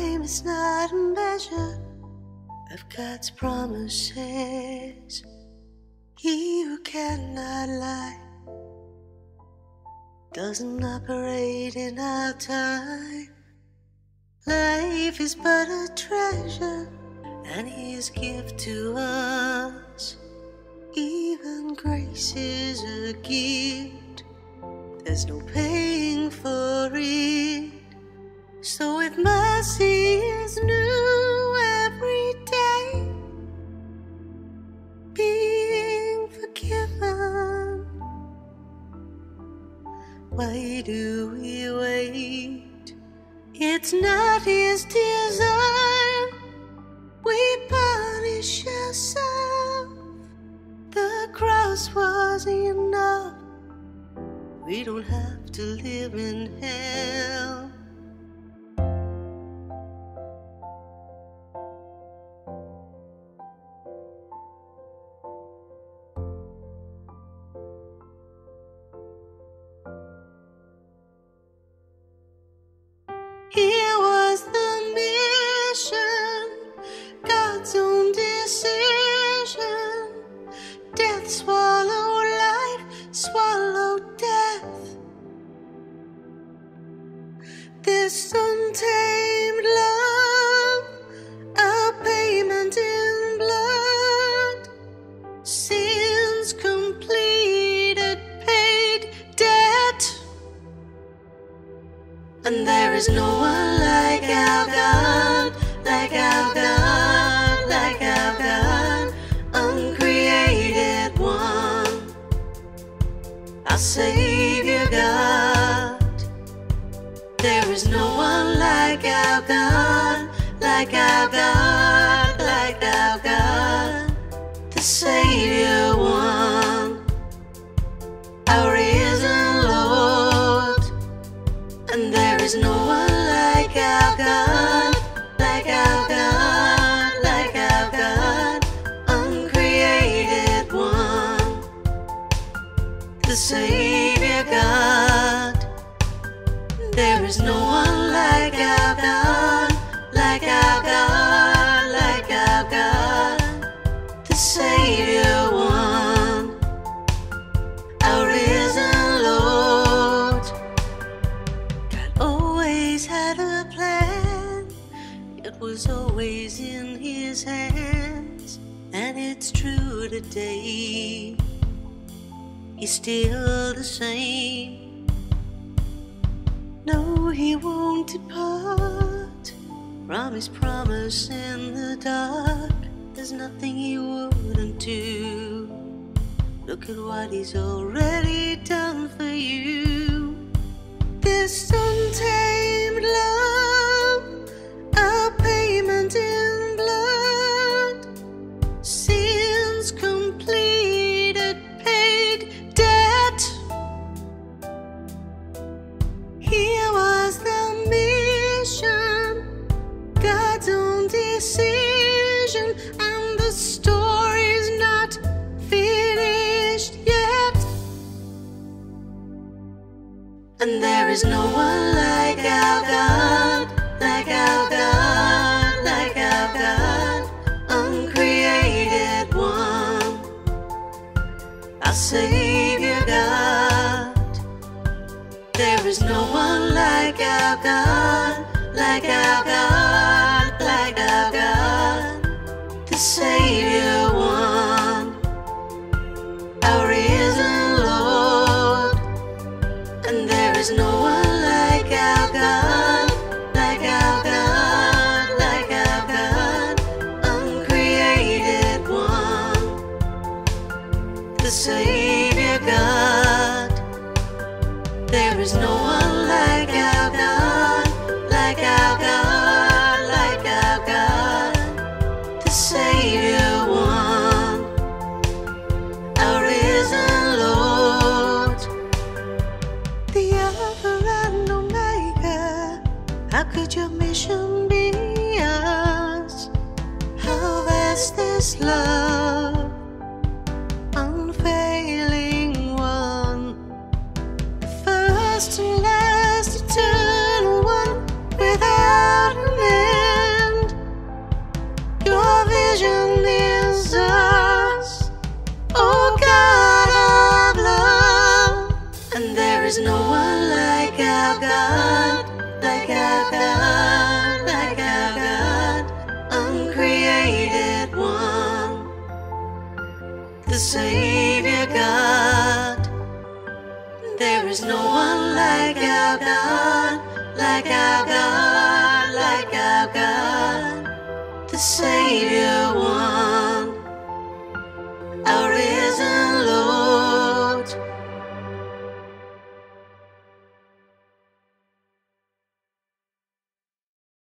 Time is not a measure of God's promises. He who cannot lie doesn't operate in our time. Life is but a treasure, and His gift to us. Even grace is a gift, there's no paying for it. So if mercy is new every day, being forgiven, why do we wait? It's not his desire. We punish ourselves. The cross was enough. We don't have to live in hell. This untamed love, a payment in blood. Sins completed, paid debt. And there is no one like our God, like our God, one like our God, like our God, like our God, the Savior one, our risen Lord. And there is no one like our God, like our God, like our God, uncreated one, the Savior God. There is no one like our God, like our God, like our God, the Savior one, our risen Lord. God always had a plan. It was always in his hands. And it's true today. He's still the same. He won't depart from his promise in the dark. There's nothing he wouldn't do. Look at what he's already done for you. This untamed love, is no one like our God, like our God, like our God, uncreated one, our Savior God. There is no one like our God, like our God, Savior God. There is no one like our God, like our God, like our God, the Savior one, our risen Lord the Alpha and. How could your mission be us? How vast this love, is to last eternal one without an end. Your vision is us, oh God of love, and there is no one like our God, like our God, like our God, uncreated one, the Savior God. There is no our God, like our God, like our God, the Savior.